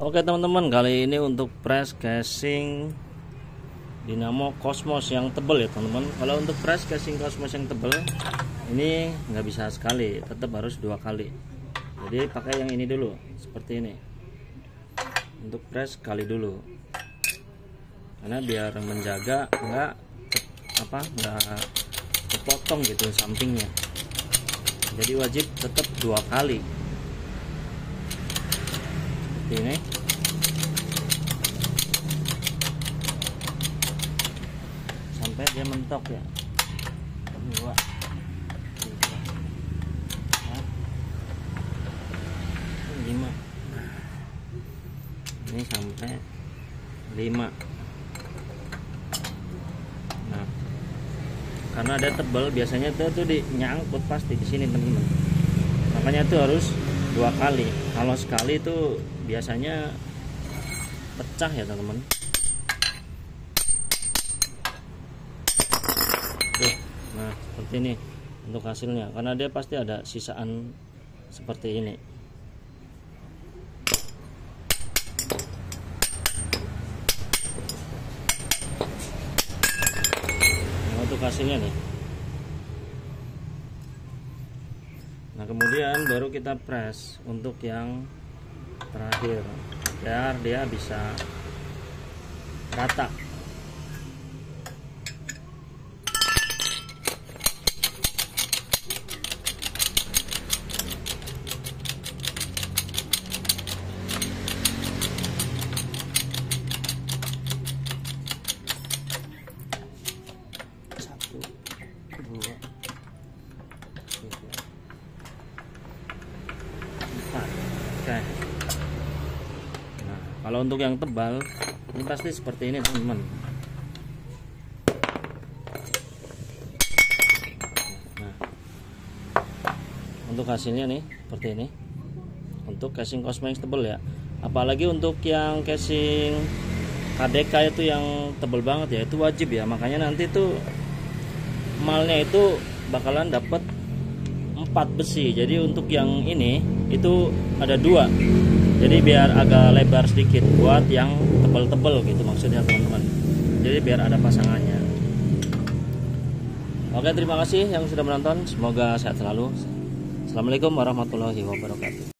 Oke teman-teman kali ini untuk press casing Dinamo Cosmos yang tebal ya teman-teman. Kalau untuk press casing Cosmos yang tebal ini nggak bisa sekali tetap harus dua kali. Jadi pakai yang ini dulu seperti ini. Untuk press kali dulu. Karena biar menjaga nggak apa nggak kepotong gitu sampingnya. Jadi wajib tetap dua kali seperti ini. Sampai dia mentok ya. Dua. Lima. Ini sampai lima. Nah karena ada tebal biasanya itu tuh dinyangkut pasti di sini teman-teman. Makanya itu harus dua kali. Kalau sekali itu biasanya pecah ya teman-teman. Nah seperti ini untuk hasilnya. Karena dia pasti ada sisaan seperti ini. Nah, untuk hasilnya nih. Nah kemudian baru kita press untuk yang terakhir biar dia bisa rata satu dua tiga empat oke nah kalau untuk yang tebal ini pasti seperti ini teman-teman. Nah untuk hasilnya nih seperti ini. Untuk casing Cosmo yang tebal ya. Apalagi untuk yang casing KDK itu yang tebal banget ya itu wajib ya. Makanya nanti tuh malnya itu bakalan dapat empat besi. Jadi untuk yang ini itu ada dua jadi biar agak lebar sedikit buat yang tebel-tebel gitu maksudnya teman-teman. Jadi biar ada pasangannya. Oke terima kasih yang sudah menonton. Semoga sehat selalu. Assalamualaikum warahmatullahi wabarakatuh